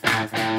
Bye.